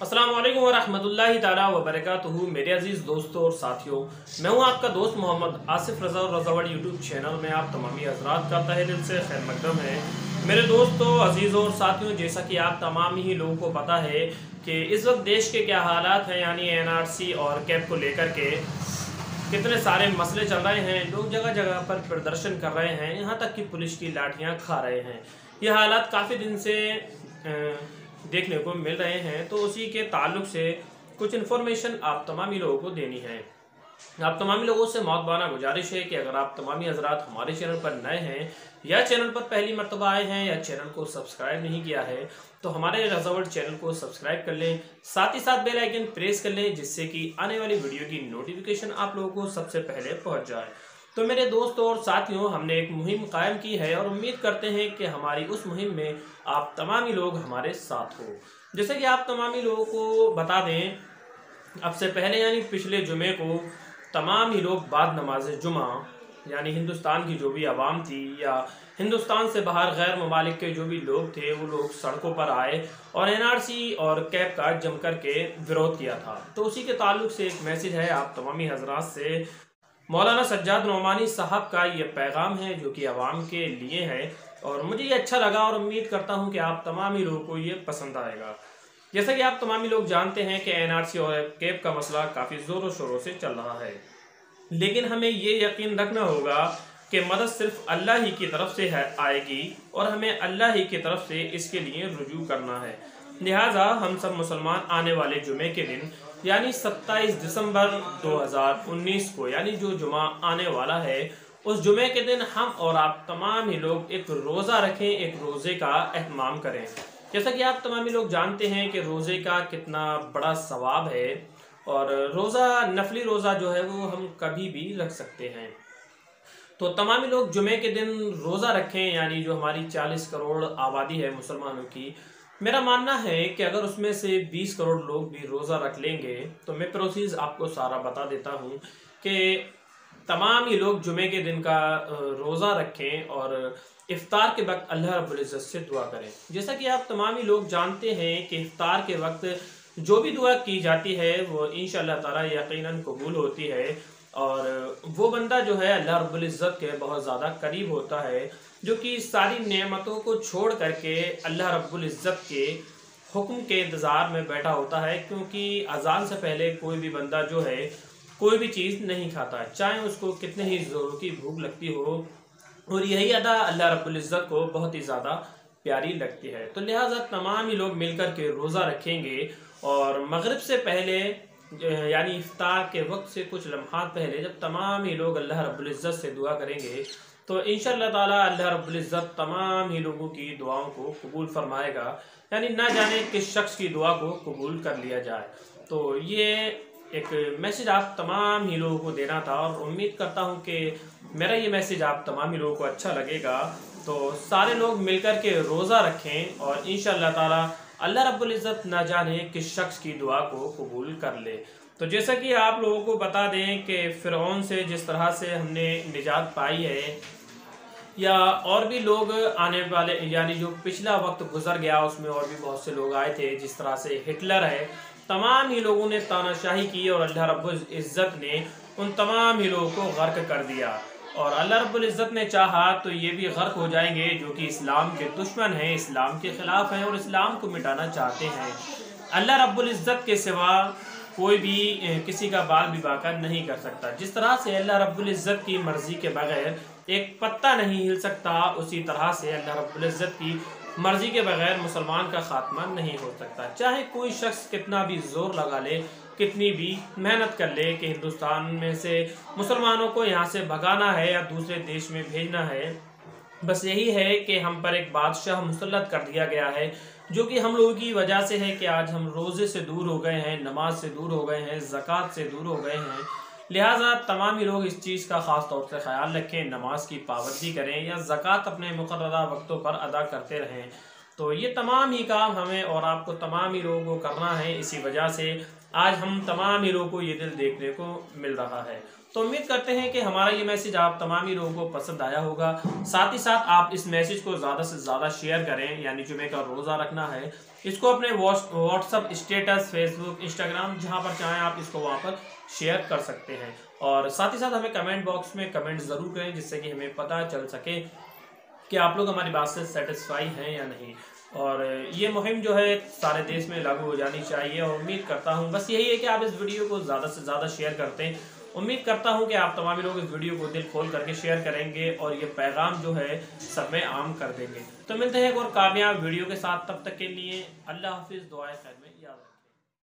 السلام علیکم ورحمۃ اللہ تعالیٰ وبرکاتہ میرے عزیز دوستوں اور ساتھیوں میں ہوں آپ کا دوست محمد آصف رضا اور رضا وڑ یوٹیوب چینل میں آپ تمامی حضرات کا تہ دل سے خیر مقدم ہے۔ میرے دوستوں عزیزوں اور ساتھیوں جیسا کہ آپ تمام ہی لوگوں کو پتہ ہے کہ اس وقت دیش کے کیا حالات ہیں یعنی این آر سی اور کیپ کو لے کر کے کتنے سارے مسئلے چل رہے ہیں، لوگ جگہ جگہ پر پردرشن کر رہے ہیں، یہاں تک کہ پولیس کی لاٹھیاں کھا رہے ہیں۔ یہ حالات کافی دن سے دیکھنے کو مل رہے ہیں، تو اسی کے تعلق سے کچھ انفارمیشن آپ تمامی لوگوں کو دینی ہے۔ آپ تمامی لوگوں سے موت بانا گزارش ہے کہ اگر آپ تمامی حضرات ہمارے چینل پر نئے ہیں یا چینل پر پہلی مرتبہ آئے ہیں یا چینل کو سبسکرائب نہیں کیا ہے، تو ہمارے رضاوٹ چینل کو سبسکرائب کر لیں، ساتھ ہی ساتھ بیل آئیکن پریس کر لیں، جس سے کہ آنے والی ویڈیو کی نوٹیفیکیشن آپ لوگوں کو سب سے پہلے پہنچ جائے۔ تو میرے دوستوں اور ساتھیوں، ہم نے ایک مہم قائم کی ہے اور امید کرتے ہیں کہ ہماری اس مہم میں آپ تمامی لوگ ہمارے ساتھ ہو جیسے کہ آپ تمامی لوگوں کو بتا دیں، اب سے پہلے یعنی پچھلے جمعے کو تمام ہی لوگ بعد نماز جمعہ یعنی ہندوستان کی جو بھی عوام تھی یا ہندوستان سے باہر غیر ممالک کے جو بھی لوگ تھے، وہ لوگ سڑکوں پر آئے اور این آر سی اور کیپ کا جم کر کے وروت کیا تھا۔ تو اسی کے تعلق سے ایک میسیج ہے آپ تمامی حضرات سے۔ مولانا سجاد نعمانی صاحب کا یہ پیغام ہے جو کہ عوام کے لیے ہے اور مجھے یہ اچھا لگا اور امید کرتا ہوں کہ آپ تمامی لوگوں کو یہ پسند آئے گا۔ جیسا کہ آپ تمامی لوگ جانتے ہیں کہ این آر سی اور کیپ کا مسئلہ کافی زور و شوروں سے چل رہا ہے۔ لیکن ہمیں یہ یقین رکھنا ہوگا کہ مدد صرف اللہ ہی کی طرف سے آئے گی اور ہمیں اللہ ہی کی طرف سے اس کے لیے رجوع کرنا ہے۔ لہٰذا ہم سب مسلمان آنے والے جمعے کے دن یعنی ستائیس دسمبر دو ہزار انیس کو یعنی جو جمعہ آنے والا ہے، اس جمعے کے دن ہم اور آپ تمام ہی لوگ ایک روزہ رکھیں، ایک روزے کا اہتمام کریں۔ جیسا کہ آپ تمام ہی لوگ جانتے ہیں کہ روزے کا کتنا بڑا ثواب ہے اور روزہ، نفلی روزہ جو ہے وہ ہم کبھی بھی رکھ سکتے ہیں۔ تو تمامی لوگ جمعے کے دن روزہ رکھیں یعنی جو ہماری چالیس کروڑ آبادی ہے مسلمانوں کی میرا ماننا ہے کہ اگر اس میں سے بیس کروڑ لوگ بھی روزہ رکھ لیں گے، تو میں پروسیز آپ کو سارا بتا دیتا ہوں کہ تمام ہی لوگ جمعے کے دن کا روزہ رکھیں اور افطار کے وقت اللہ رب العزت سے دعا کریں۔ جیسا کہ آپ تمام ہی لوگ جانتے ہیں کہ افطار کے وقت جو بھی دعا کی جاتی ہے، وہ انشاءاللہ تعالی یقیناً قبول ہوتی ہے اور بندہ جو ہے اللہ رب العزت کے بہت زیادہ قریب ہوتا ہے، جو کہ ساری نعمتوں کو چھوڑ کر کے اللہ رب العزت کے حکم کے انتظار میں بیٹھا ہوتا ہے، کیونکہ اذان سے پہلے کوئی بھی بندہ جو ہے کوئی بھی چیز نہیں کھاتا۔ چاہے اس کو کتنے ہی زوروں کی بھوک لگتی ہو، اور یہی ادا اللہ رب العزت کو بہت ہی زیادہ پیاری لگتی ہے۔ تو لہٰذا تمام ہی لوگ مل کر کے روزہ رکھیں گے، اور مغرب سے پہلے یعنی افطار کے وقت سے کچھ لمحات پہلے جب تمام ہی لوگ اللہ رب العزت سے دعا کریں گے، تو انشاءاللہ تعالی اللہ رب العزت تمام ہی لوگوں کی دعاؤں کو قبول فرمائے گا۔ یعنی نہ جانے کس شخص کی دعا کو قبول کر لیا جائے۔ تو یہ ایک میسیج آپ تمام ہی لوگوں کو دینا تھا اور امید کرتا ہوں کہ میرا یہ میسیج آپ تمام ہی لوگوں کو اچھا لگے گا۔ تو سارے لوگ مل کر کے روزہ رکھیں اور انشاءاللہ تعالی اللہ رب العزت نہ جانے کس شخص کی دعا کو قبول کر لے۔ تو جیسا کہ آپ لوگوں کو بتا دیں کہ فرعون سے جس طرح سے ہم نے نجات پائی ہے، یا اور بھی لوگ آنے والے یعنی جو پچھلا وقت گزر گیا، اس میں اور بھی بہت سے لوگ آئے تھے جس طرح سے ہٹلر ہے۔ تمام ہی لوگوں نے تانہ شاہی کی اور اللہ رب العزت نے ان تمام ہی لوگوں کو غرق کر دیا۔ اور اللہ رب العزت نے چاہا تو یہ بھی غرق ہو جائیں گے جو کہ اسلام کے دشمن ہیں، اسلام کے خلاف ہیں اور اسلام کو مٹانا چاہتے ہیں۔ اللہ رب العزت کے سوا کوئی بھی کسی کا بال بھی باقا نہیں کر سکتا۔ جس طرح سے اللہ رب العزت کی مرضی کے بغیر ایک پتہ نہیں ہل سکتا، اسی طرح سے اللہ رب العزت کی مرضی کے بغیر مسلمان کا خاتمہ نہیں ہو سکتا۔ چاہے کوئی شخص کتنا بھی زور لگا لے کتنی بھی محنت کر لے کہ ہندوستان میں سے مسلمانوں کو یہاں سے بھگانا ہے یا دوسرے دیش میں بھیجنا ہے۔ بس یہی ہے کہ ہم پر ایک بادشاہ مسلط کر دیا گیا ہے، جو کہ ہم لوگوں کی وجہ سے ہے کہ آج ہم روزے سے دور ہو گئے ہیں، نماز سے دور ہو گئے ہیں، زکوٰۃ سے دور ہو گئے ہیں۔ لہٰذا تمام ہی لوگ اس چیز کا خاص طور سے خیال رکھیں، نماز کی پابندی کریں یا زکوٰۃ اپنے مقررہ وقتوں پر ادا کرتے رہیں۔ تو یہ تمام ہی کام ہمیں اور آپ کو تمام ہی لوگوں کو کرنا ہے، اسی وجہ سے آج ہم تمام ہی کو یہ دل دیکھنے کو مل رہا ہے۔ تو امید کرتے ہیں کہ ہمارا یہ میسج آپ تمام لوگوں کو پسند آیا ہوگا۔ ساتھ ہی ساتھ آپ اس میسج کو زیادہ سے زیادہ شیئر کریں یعنی جمعہ کا روزہ رکھنا ہے، اس کو اپنے WhatsApp status Facebook Instagram جہاں پر چاہیں آپ اس کو وہاں پر شیئر کر سکتے ہیں۔ اور ساتھ ہی ساتھ ہمیں کمنٹ باکس میں کمنٹ ضرور کریں، جس سے کہ ہمیں پتہ چل سکے کہ آپ لوگ ہماری بات سے سیٹسفائی ہیں یا نہیں۔ اور یہ مہم جو ہے سارے دیش میں لاگو ہو جانی چاہیے اور امید کرتا ہوں، بس یہی ہے کہ آپ اس ویڈیو کو زیادہ سے زیادہ شیئر کرتے ہیں۔ امید کرتا ہوں کہ آپ تمام لوگ اس ویڈیو کو دل کھول کر کے شیئر کریں گے اور یہ پیغام جو ہے سب میں عام کر دیں گے۔ تو ملتے ہیں ایک اور کامیاب ویڈیو کے ساتھ، تب تک کے لیے اللہ حافظ، دعائیں خیر میں۔